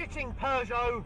shitting Peugeot.